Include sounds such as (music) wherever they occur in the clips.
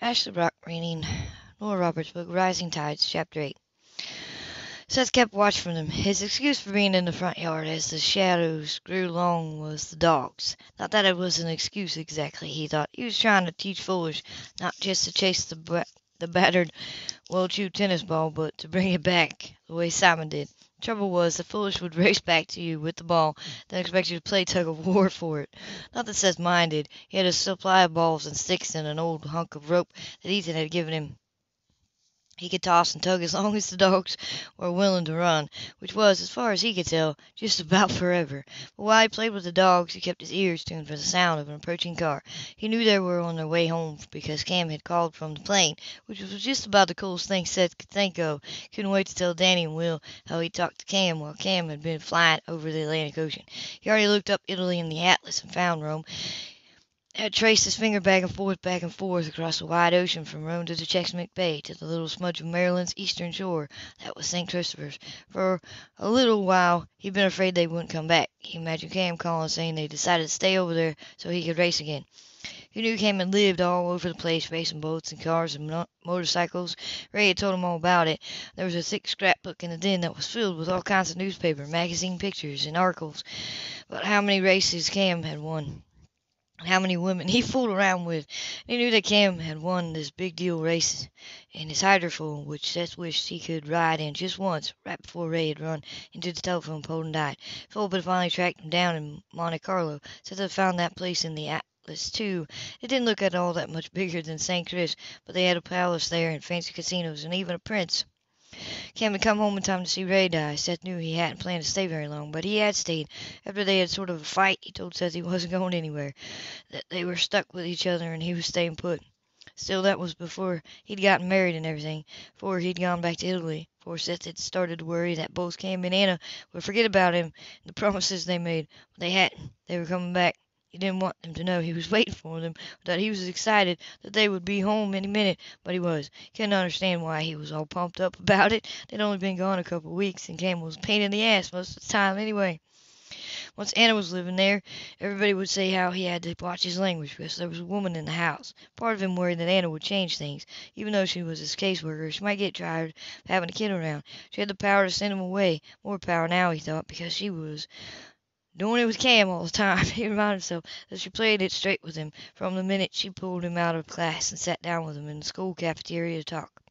Ashley Brock reading Nora Roberts' book Rising Tides, Chapter 8. Seth kept watch from them. His excuse for being in the front yard as the shadows grew long was the dogs. Not that it was an excuse exactly, he thought. He was trying to teach Foolish not just to chase the, the battered, well-chewed tennis ball, but to bring it back the way Simon did. Trouble was, the Foolish would (laughs) race back to you with the ball, then expect you to play tug of war for it. Not that Seth minded. He had a supply of balls and sticks and an old hunk of rope that Ethan had given him he could toss and tug as long as the dogs were willing to run, which was, as far as he could tell, just about forever. But while he played with the dogs he kept his ears tuned for the sound of an approaching car. He knew they were on their way home because Cam had called from the plane, which was just about the coolest thing Seth could think of. Couldn't wait to tell Danny and Will how he talked to Cam while Cam had been flying over the Atlantic Ocean. He already looked up Italy in the atlas and found Rome had traced his finger back and forth, back and forth across the wide ocean from Rome to the Chesapeake Bay to the little smudge of Maryland's eastern shore that was St. Christopher's. For a little while he'd been afraid they wouldn't come back. He imagined Cam calling saying they decided to stay over there so he could race again. He knew Cam had lived all over the place, racing boats and cars and mo- motorcycles. Ray had told him all about it. There was a thick scrapbook in the den that was filled with all kinds of newspaper, magazine pictures, and articles about how many races Cam had won how many women he (laughs) fooled around with. He knew that Cam had won this big deal race in his hydrofoil, which Seth wished he could ride in just once, right before Ray had run into the telephone pole and died. Philip had finally tracked him down in Monte Carlo. Seth had found that place in the Atlas, too. It didn't look at all that much bigger than St. Chris, but they had a palace there and fancy casinos and even a prince. Cam had come home in time to see Ray die. Seth knew he hadn't planned to stay very long, but he had stayed. After they had sort of a fight, he told Seth he wasn't going anywhere, that they were stuck with each other and he was staying put. Still, that was before he'd gotten married and everything, before he'd gone back to Italy, before Seth had started to worry that both Cam and Anna would forget about him and the (laughs) promises they made. But they hadn't. They were coming back. He didn't want them to know he was (laughs) waiting for them, that he was excited that they would be home any minute, but he was. Couldn't understand why he was all pumped up about it. They'd only been gone a couple of weeks, and Cam was a pain in the ass most of the time anyway. Once Anna was living there, everybody would say how he had to watch his language because there was a woman in the house. Part of him worried that Anna would change things. Even though she was his caseworker, she might get tired of having a kid around. She had the power to send him away. More power now, he thought, because she was doing it with Cam all the time. He reminded himself that she played it straight with him from the minute she pulled him out of class and sat down with him in the school cafeteria to talk.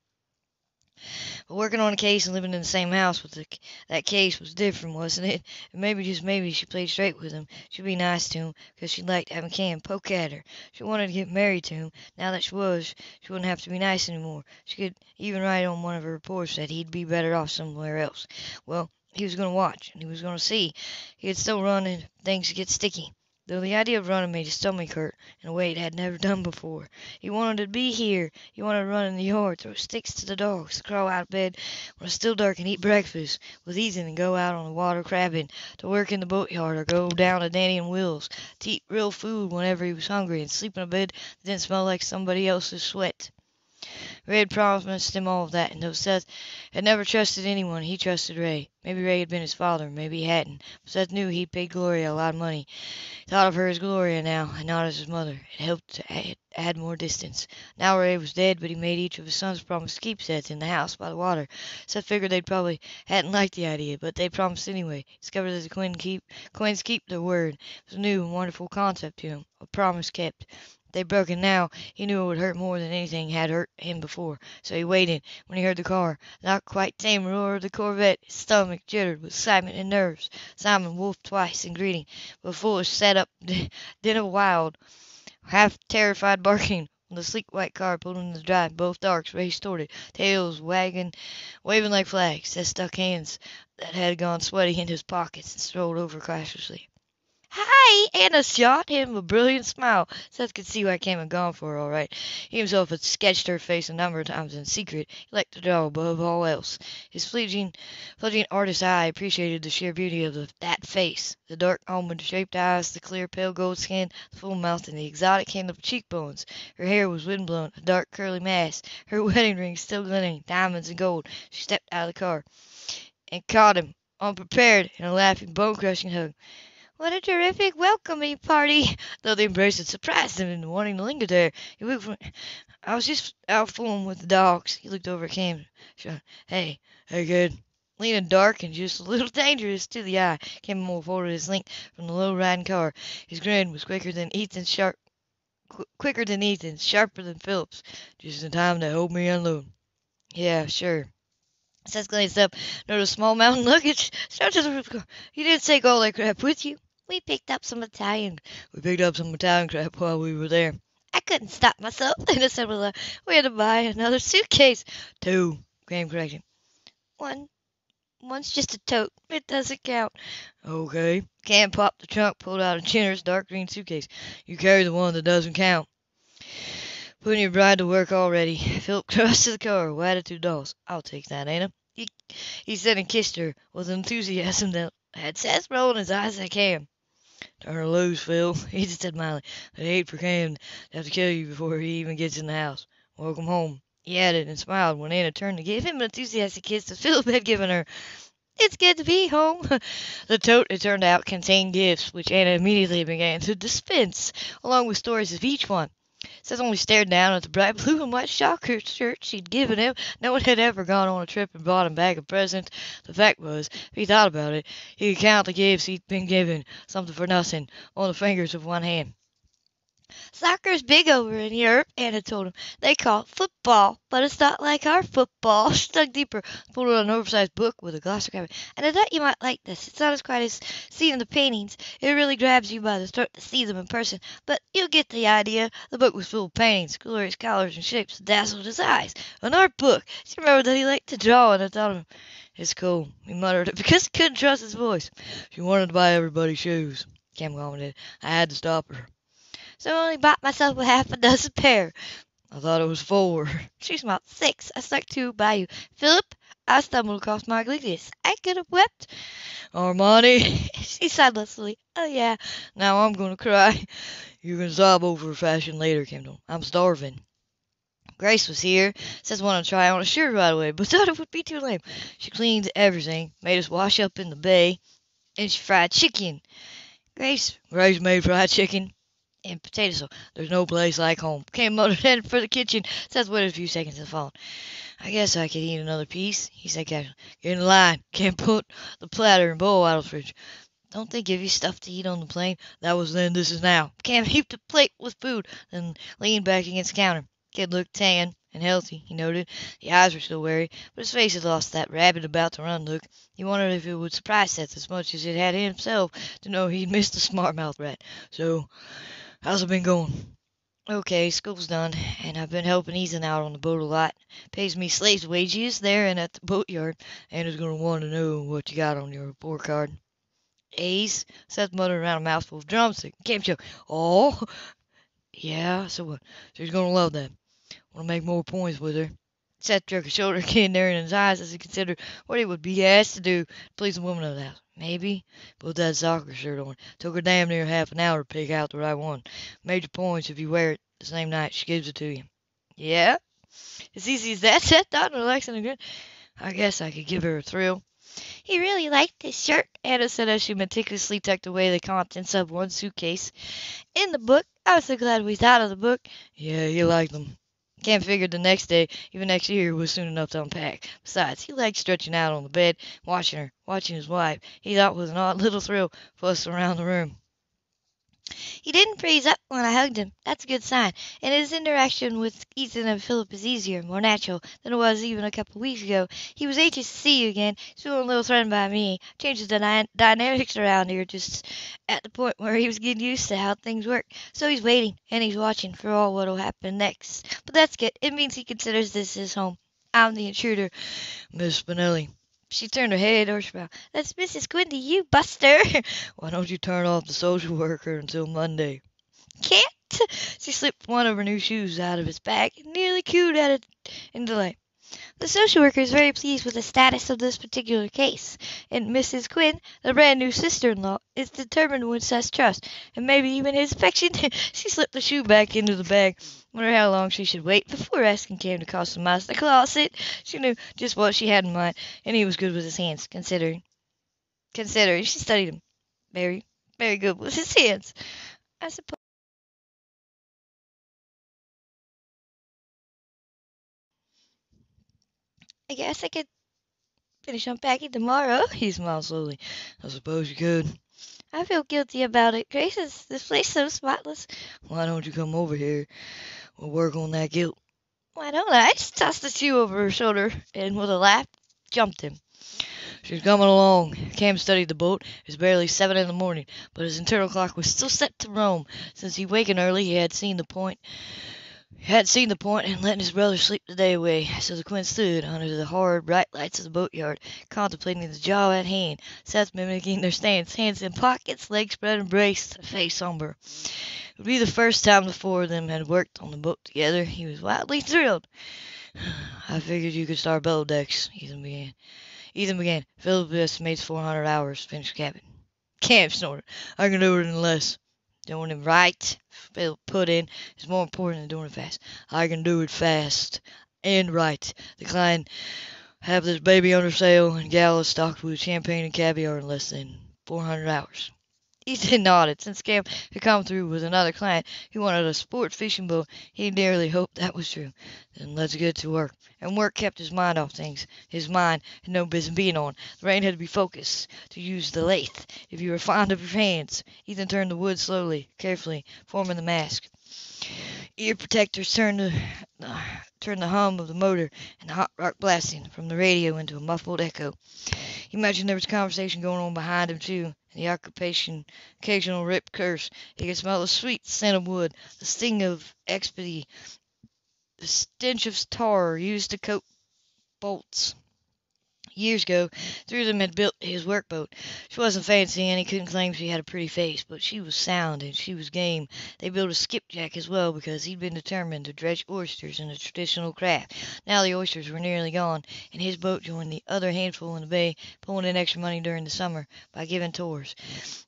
But working on a case and living in the same house with the, that case was different, wasn't it? And maybe, just maybe, she played straight with him. She'd be nice to him because she liked having Cam poke at her. She wanted to get married to him. Now that she was, she wouldn't have to be nice anymore. She could even write on one of her reports that he'd be better off somewhere else. Well, he was going to watch, and he was going to see. He could still run and things get sticky though the idea of running made his stomach hurt in a way it had never done before. He wanted to be here. He wanted to run in the yard, throw sticks to the dogs, crawl out of bed when it was still dark and eat breakfast with Ethan and go out on the water crabbing, to work in the boatyard or go down to Danny and Will's, to eat real food whenever he was hungry and sleep in a bed that didn't smell like somebody else's sweat. Ray had promised him all of that, and though Seth had never trusted anyone, he trusted Ray. Maybe Ray had been his father, maybe he hadn't. But Seth knew he'd paid Gloria a lot of money. He thought of her as Gloria now, and not as his mother. It helped to add, add more distance. Now Ray was dead, but he made each of his sons promise to keep Seth in the house by the water. Seth figured they'd probably hadn't liked the idea, but they promised anyway. He discovered that the Quinn keep, Quinns keep their word. It was a new and wonderful concept to him, a promise kept they broke it now, he knew it would hurt more than anything had hurt him before. So he waited. When he heard the car, not quite tame roar of the Corvette, his stomach jittered with excitement and nerves. Simon wolfed twice in greeting, but Foolish sat up, (laughs) then a wild, half terrified barking. The sleek white car pulled into the drive, both darks raced toward it, tails wagging, waving like flags. Seth stuck hands that had gone sweaty into his pockets and strolled over cautiously. Hi! Anna shot him a brilliant smile. Seth could see why came and gone for all right. He himself had sketched her face a number of times in secret. He liked the doll above all else. His fledgling, fledgling artist's eye appreciated the sheer beauty of the, that face. The dark almond-shaped eyes, the clear pale gold skin, the full mouth, and the exotic hint of cheekbones. Her hair was wind-blown, a dark curly mass. Her (laughs) wedding ring still glittering, diamonds and gold. She stepped out of the car and caught him, unprepared, in a laughing, bone-crushing hug. What a terrific welcoming party! Though the embrace had surprised him into wanting to linger there. He I was just out fooling with the dogs. He looked over at Cam. Hey, hey, kid. Leaning dark and just a little (laughs) dangerous to the eye, Cam moved forward his length from the low riding car. His grin was quicker than Ethan's sharp, qu quicker than Ethan's, sharper than Philip's. Just in time to help me unload. Yeah, sure. Seth glanced up, noticed small mountain luggage. (laughs) You didn't take all that crap with you. We picked up some Italian. We picked up some Italian crap while we were there. I couldn't stop myself. (laughs) Then said with uh, we had to buy another suitcase. Two, Graham corrected. One, one's just a tote. It doesn't count. Okay. Cam popped the trunk, pulled out a generous dark green suitcase. You carry the one that doesn't count. Putting your bride to work already. (laughs) Philip crossed to the car, wadded the dolls. I'll take that, Anna. He, he said and kissed her with enthusiasm that had Seth rolling his eyes at Cam. Turn loose, Phil. He said mildly. I'd hate for to have to kill you before he even gets in the house. Welcome home. He added and smiled when Anna turned to give him an enthusiastic kiss that Philip had given her. It's good to be home. (laughs) the tote, it turned out, contained gifts, which Anna immediately began to dispense, along with stories of each one. Seth only stared down at the bright blue and white shocker shirt she'd given him. No one had ever gone on a trip and bought him back a present. The fact was, if he thought about it, he could count the gifts he'd been given, something for nothing, on the fingers of one hand. Soccer's big over in Europe, Anna told him. They call it football, but it's not like our football. (laughs) She dug deeper, pulled out an oversized book with a glossy cover. And I thought you might like this. It's not as quite as seeing the paintings. It really grabs you by the throat to see them in person. But you'll get the idea. The book was full of paintings, glorious colors and shapes that dazzled his eyes. An art book. She remembered that he liked to draw, and I thought of him. It's cool, he muttered it (laughs) because he couldn't trust his voice. She wanted to buy everybody shoes. Cam commented. I had to stop her. So I only bought myself a half a dozen (laughs) pair. I thought it was four. (laughs) She's about Six. I stuck two by you. Philip, I stumbled across Margulies. I could have wept. Armani. (laughs) she sighed lustily. Oh, yeah. Now I'm going to cry. You can sob over fashion later, Kendall. I'm starving. Grace was here. Says want to try on a shirt right away, but thought it would be too lame. She cleaned everything, made us wash up in the bay, and she fried chicken. Grace. Grace made fried chicken and potato soup. There's no place like home. (laughs) Cam motored for the kitchen. Seth waited a few seconds and followed. I guess I could eat another piece, he said casually. Get in line. (laughs) Can't put the platter and bowl out of the fridge. Don't they give you stuff to eat on the plane? That was then, this is now. Cam heaped a plate with food, and leaned back against the counter. Kid looked tan and healthy, he noted. The eyes were still wary, but his face had lost that rabid about to run look. He wondered if it would surprise Seth as much as it had himself to know he'd missed the (laughs) smart mouth rat. So, How's it been going? Okay, school's done, and I've been helping Ethan out on the boat a lot. Pays me slave's wages there and at the boatyard, and is going to want to know what you got on your report card. Ace? Seth muttered around a mouthful of drumstick. Camp choke. Oh? Yeah, so what? She's going to love that. Want to make more points with her. Seth jerked his shoulder (laughs) again, narrowing his eyes as he considered what he would be asked to do to please the woman of the house. Maybe. Put that soccer shirt on. Took her damn near half an hour to pick out the right one. Major points if you wear it the same night she gives it to you. Yeah? As easy as that, Seth thought, relaxing again. I guess I could give her a thrill. He really liked this shirt, Anna said as she meticulously tucked away the contents of one suitcase. In the book. I was so glad we thought of the book. Yeah, he liked them. Cam figured the next day, even next year, was soon enough to unpack. Besides, he liked stretching out on the bed, watching her, watching his wife. He thought was an odd little thrill, fuss around the room. He didn't freeze up when I hugged him. That's a good sign. And his interaction with Ethan and Philip is easier, and more natural than it was even a couple weeks ago. He was anxious to see you again. He's feeling a little threatened by me. Changes the dy- dynamics around here just at the point where he was getting used to how things work. So he's waiting and he's watching for all what'll happen next. But that's good. It means he considers this his home. I'm the intruder. Miss Spinelli. She turned her head over her That's Mrs. Quinty, you buster. (laughs) Why don't you turn off the social worker until Monday? Can't. She slipped one of her new shoes out of his bag and nearly cooed at it in delight. The social worker is very pleased with the status of this particular case, and Mrs. Quinn, the brand new sister-in-law, is determined to Seth's trust, and maybe even his affection. (laughs) she slipped the shoe back into the bag. Wonder how long she should wait before asking Cam to customize the closet. She knew just what she had in mind, and he was good with his hands, considering. Considering, she studied him. Very, very good with his hands. I suppose. I guess I could finish unpacking tomorrow. (laughs) He smiled slowly. I suppose you could. I feel guilty about it. Gracious, this place so spotless. Why don't you come over here? We'll work on that guilt. Why don't I? I just tossed the shoe over her shoulder and with a laugh jumped him. She's coming along. Cam studied the boat. It was barely seven in the morning, but his internal clock was still set to Rome. Since he wakened early, he had seen the point had seen the point in letting his brother sleep the day away, so the Quinn stood under the hard, bright lights of the boatyard, contemplating the job at hand, Seth mimicking their stance, hands in pockets, legs spread and braced, face somber. It would be the first time the four of them had worked on the boat together. He was wildly thrilled. (sighs) I figured you could start below decks, Ethan began. Ethan began. Philip estimates 400 hours, finished Captain. Cam snorted. I can do it in less. Doing it right, put in, is more important than doing it fast. I can do it fast and right. The client have this baby under sail and galley stocked with champagne and caviar in less than 400 hours. Ethan nodded. Since Cam had come through with another client who wanted a sport fishing boat, he nearly hoped that was true. Then let's get to work. And work kept his mind off things. His mind had no business being on. The brain had to be focused, to use the lathe. If you were fond of your hands, Ethan turned the wood slowly, carefully, forming the mask. Ear protectors turned the, uh, turned the hum of the motor and the hot rock blasting from the radio into a muffled echo. He imagined there was conversation going on behind him, too, and the occupation occasional rip curse. He could smell the sweet scent of wood, the sting of epoxy, the stench of tar used to coat bolts. Years ago, of them had built his workboat. She wasn't fancy, and he couldn't claim she had a pretty face, but she was sound and she was game. They built a skipjack as well because he'd been determined to dredge oysters in a traditional craft. Now the oysters were nearly gone, and his boat joined the other handful in the bay, pulling in extra money during the summer by giving tours.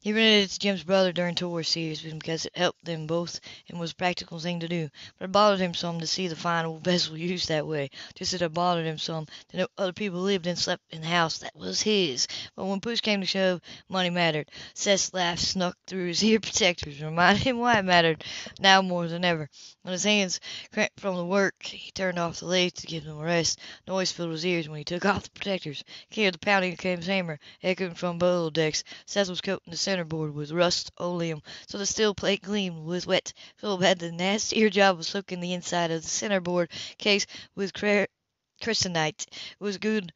He rented it to Jim's brother during tour season because it helped them both and was a practical thing to do. But it bothered him some to see the fine old (laughs) vessel used that way, just as it bothered him some to know other people lived and slept in the house that was his. But when push came to shove, money mattered. Seth's laugh snuck through his ear protectors, reminding him why it mattered now more than ever. When his hands cramped from the work, he turned off the lathe to give them a rest. Noise filled his ears when he took off the protectors. He heard the pounding of Cam's hammer echoing from below decks. Seth was coating the centerboard with Rust-Oleum, so the steel plate gleamed with wet. Philip had the nastier job of soaking the inside of the centerboard case with Crescentite. It was good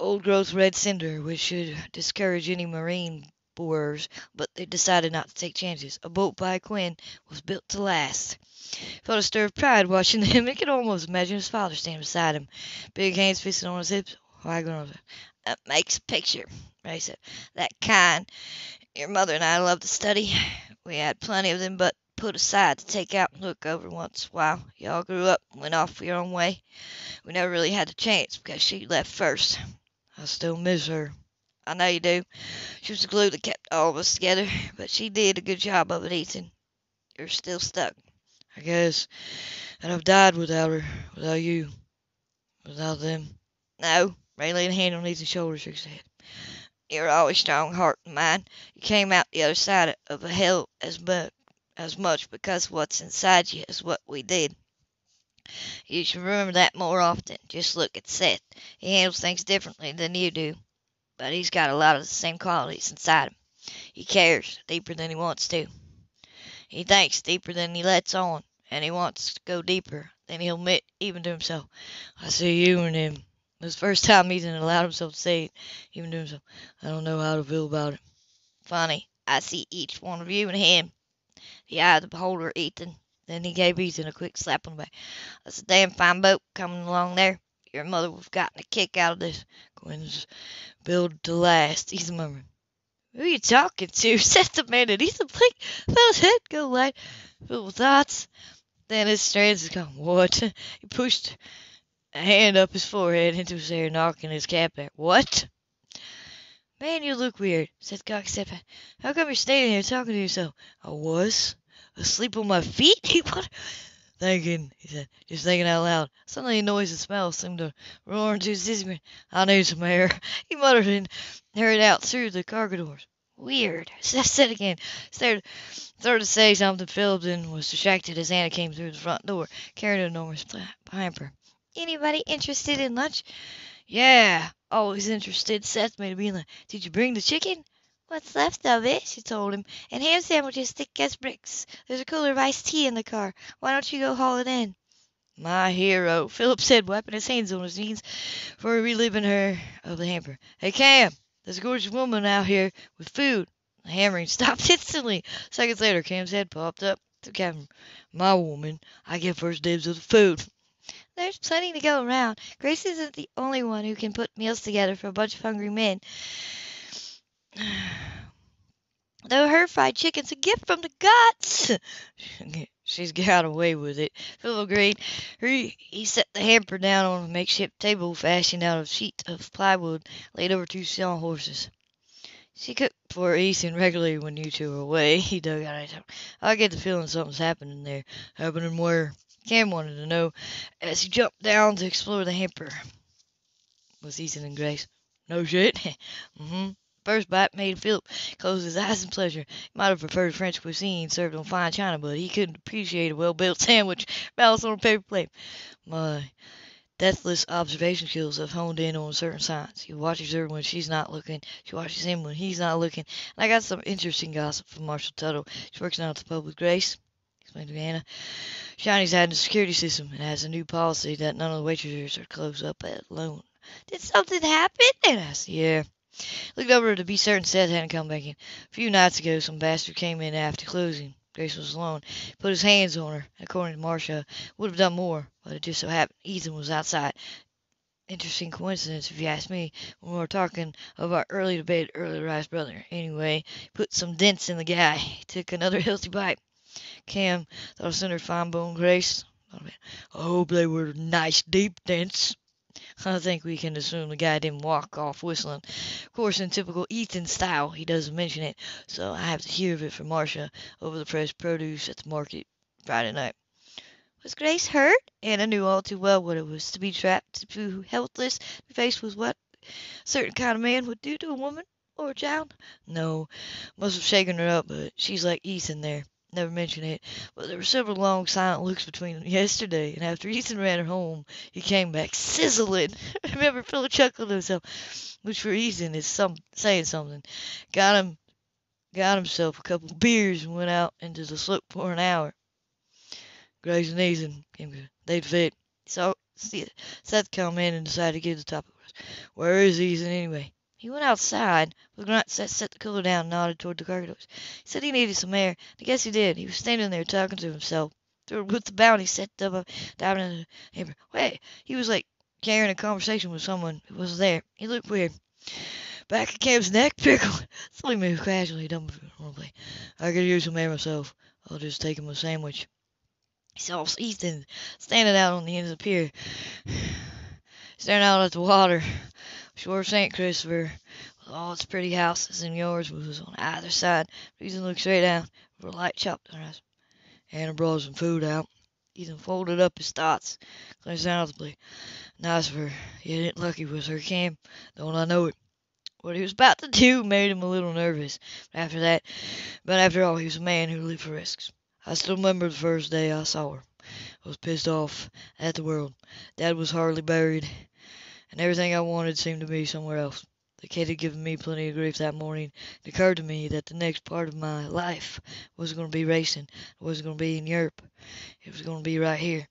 old growth red cedar, which should discourage any marine borers, but they decided not to take chances. A boat by Quinn was built to last. Felt a stir of pride watching (laughs) them. He could almost imagine his father standing beside him, big hands fisted on his hips, waggling on his That makes a picture, Ray said. That kind. Your mother and I love to study. We had plenty of them, but put aside to take out and look over once in a while y'all grew up and went off your own way. We never really had the chance because she left first. I still miss her. I know you do. She was the glue that kept all of us together, but she did a good job of it, Ethan. You're still stuck. I guess. And I've died without her, without you, without them. No. Ray laid a hand on Ethan's shoulder, his head. You're always strong heart and mind. You came out the other side of a hell as much, as much because what's inside you is what we did. You should remember that more often. Just look at Seth. He handles things differently than you do, but he's got a lot of the same qualities inside him. He cares deeper than he wants to. He thinks deeper than he lets on, and he wants to go deeper than he'll admit even to himself. I see you in him. The first time Ethan allowed himself to say it, even to himself. I don't know how to feel about it. Funny, I see each one of you in him. The eye of the beholder, Ethan. Then he gave Ethan a quick slap on the back. That's a damn fine boat coming along there. Your mother would have gotten a kick out of this. Quinn's built to last, Ethan murmured. Who are you talking to? (laughs) Seth demanded. Ethan blinked, felt his head go light, filled with thoughts. Then his strands had gone, What? (laughs) He pushed a hand up his forehead into his hair, knocking his cap back. What? Man, you look weird, said Cox. How come you're standing here talking to yourself? I was asleep on my feet? (laughs) He what? Thinking, he said, just thinking out loud. Suddenly a noise and smell seemed to roar into his dizzy. I need some air, (laughs) he muttered and hurried out through the cargo doors. Weird. (laughs) Seth said again. Started, started to say something. Philip then was distracted as Anna came through the front door, carrying an enormous hamper. Anybody interested in lunch? Yeah, always interested. Seth made a beeline. Did you bring the chicken? What's left of it, she told him, and ham sandwiches thick as bricks. There's a cooler of iced tea in the car. Why don't you go haul it in? My hero, Philip said, wiping his hands on his knees for relieving her of the hamper. Hey, Cam, there's a gorgeous woman out here with food. The hammering (laughs) stopped instantly. Seconds later, Cam's head popped up to the cabin. My woman, I get first dibs of the food. There's plenty to go around. Grace isn't the only one who can put meals together for a bunch of hungry men. (sighs) Though her fried chicken's a gift from the gods. (laughs) She's got away with it. Phil agreed. He, he set the hamper down on a makeshift table fashioned out of sheets of plywood laid over two saw horses. She cooked for Ethan regularly when you two were away. (laughs) He dug out. I get the feeling something's happening there. Happening where? Cam wanted to know as he jumped down to explore the hamper. Was Ethan and Grace? No shit. (laughs) mm-hmm. First bite made Philip close his eyes in pleasure. He might have preferred French cuisine served on fine china, but he couldn't appreciate a well-built (laughs) sandwich balanced on a paper plate. My deathless observation skills have honed in on certain signs. He watches her when she's not looking. She watches him when he's not looking. And I got some interesting gossip from Marcia Tuttle. She works now at the Public Grace, explained to Anna. Shiny's had a security system and has a new policy that none of the waitresses are closed up alone. Did something happen? I asked. Yeah. Looked over to be certain Seth hadn't come back in. A few nights ago, some bastard came in after closing. Grace was alone. He put his hands on her. According to Marcia, would have done more, but it just so happened Ethan was outside. Interesting coincidence, if you ask me, when we were talking of our early debate, early rise brother. Anyway, put some dents in the guy. (laughs) He took another (laughs) healthy bite. Cam thought I sent her fine bone Grace. I hope oh, they were nice deep dents. I think we can assume the guy didn't walk off whistling. Of course, in typical Ethan style, he doesn't mention it, so I have to hear of it from Marcia over the fresh produce at the market Friday night. Was Grace hurt? Anna knew all too well what it was to be trapped, to be helpless, to be faced with what a certain kind of man would do to a woman or a child. No, must have shaken her up, but she's like Ethan there never mentioned it, but there were several long silent looks between them yesterday, and after Ethan ran her home, he came back sizzling. (laughs) Remember Phil chuckled to himself, which for Ethan is some saying something. Got him, got himself a couple of beers and went out into the sloop for an hour. Grace and Ethan came, they'd fit. So Seth come in and decided to give the topic. Where is Ethan anyway? He went outside. With a grunt, set, set the cooler down and nodded toward the corridors. He said he needed some air. I guess he did. He was standing there talking to himself. With the bounty set up, uh, diving in the hamper. Wait, he was like carrying a conversation with someone who wasn't there. He looked weird. Back of Cam's neck (laughs) pickled. Slowly moved casually, normally. I could use some air myself. I'll just take him a sandwich. He saw Ethan standing out on the end of the pier, (sighs) staring out at the water. Shore St. Christopher, with all its pretty houses and yours, was on either side. Ethan looked straight down, with a light chopped on us. Anna brought some food out. Ethan folded up his thoughts, glanced audibly. Nice of her. Ain't lucky with her, Cam. Don't I know it? What he was about to do made him a little nervous. But after that, but after all, he was a man who lived for risks. I still remember the first day I saw her. I was pissed off at the world. Dad was hardly buried and everything I wanted seemed to be somewhere else. The kid had given me plenty of grief that morning. It occurred to me that the next part of my life wasn't going to be racing. It wasn't going to be in Europe. It was going to be right here.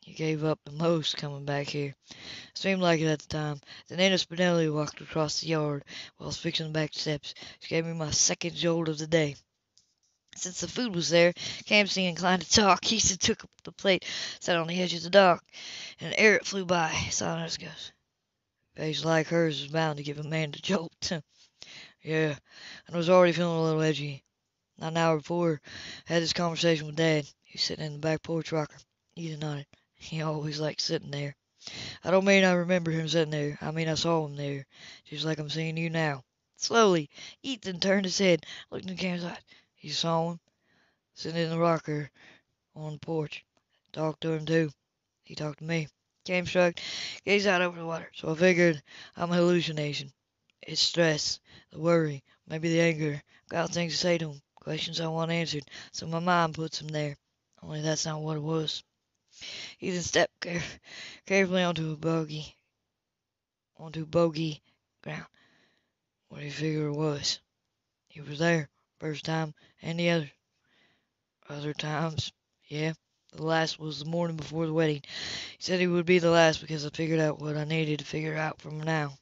He gave up the most coming back here. It seemed like it at the time. Then Anna Spinelli walked across the yard while I was fixing the back steps. She gave me my second jolt of the day. Since the food was there, Cam seemed inclined to talk. He took up the plate, sat on the edge of the dock, and an arrow flew by, a. A face like hers is bound to give a man a jolt. (laughs) yeah, and I was already feeling a little edgy. Not an hour before, I had this conversation with Dad. He was sitting in the back porch rocker. Ethan nodded. He always liked sitting there. I don't mean I remember him sitting there. I mean I saw him there, just like I'm seeing you now. Slowly, Ethan turned his head, looked in Cam's eyes. He saw him, sitting in the rocker on the porch. Talked to him, too. He talked to me. Cam shrugged, gazed out over the water. So I figured I'm a hallucination. It's stress, the worry, maybe the anger. Got things to say to him, questions I want answered, so my mind puts him there. Only that's not what it was. He then stepped care carefully onto a bogey, onto bogey ground. What do you figure it was? He was there, first time, and the other. Other times, yeah. The last was the morning before the wedding. He said he would be the last because I figured out what I needed to figure out from now.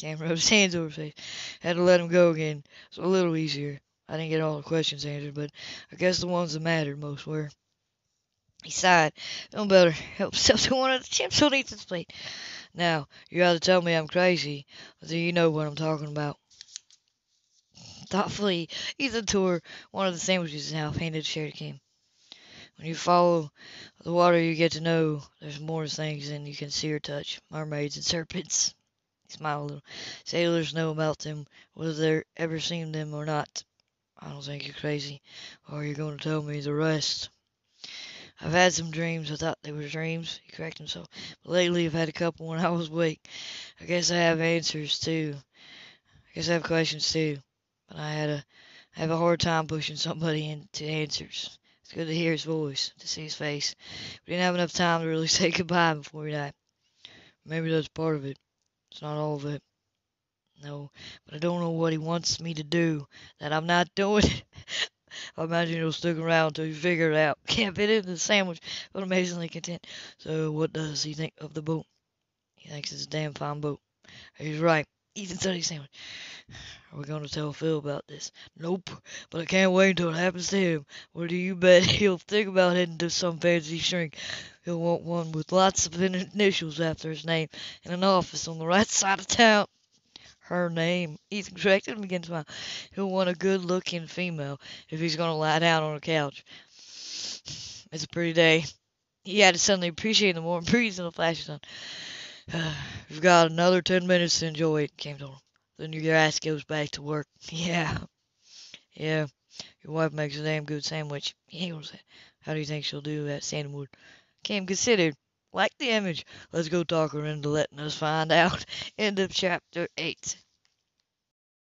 Cam rubbed his hands over his face. Had to let him go again. So a little easier. I didn't get all the questions answered, but I guess the ones that mattered most were. He sighed. No better. (laughs) Help himself to one of the chips on Ethan's plate. Now, you gotta tell me I'm crazy, do you know what I'm talking about? Thoughtfully, Ethan tore one of the sandwiches and half handed to Cam. When you follow the water, you get to know there's more things than you can see or touch. Mermaids and serpents. He smiled a little. Sailors know about them, whether they've ever seen them or not. I don't think you're crazy, or you're going to tell me the rest. I've had some dreams. I thought they were dreams. He corrected himself. But lately I've had a couple when I was awake. I guess I have answers too. I guess I have questions too. But I had a I have a hard time pushing somebody into answers. It's good to hear his voice, to see his face. We didn't have enough time to really (laughs) say goodbye before he died. Maybe that's part of it. It's not all of it. No, but I don't know what he wants me to do. That I'm not doing. (laughs) I imagine he'll stick around till you figure it out. (laughs) Can't fit into the sandwich, but amazingly content. So what does he think of the boat? He thinks it's a damn fine boat. He's right. Ethan studied sandwich. Are we going to tell Phil about this? Nope, but I can't wait until it happens to him. What do you bet (laughs) he'll think about heading to some fancy shrink? He'll want one with lots of initials after his name and an office on the right (laughs) side of town. Her name. Ethan corrected him again smile. He'll want a good looking female if he's going to lie down on a couch. It's a pretty day. He had to suddenly appreciate the warm breeze and the flash of sun. (sighs) You've got another ten minutes to enjoy it, Cam told him. Then your ass goes back to work. (laughs) Yeah. Yeah. Your wife makes a damn good sandwich. (laughs) He said. How do you think she'll do at Sandalwood? Cam considered. Like the image. Let's go talk her into letting us find (laughs) out. End of chapter 8.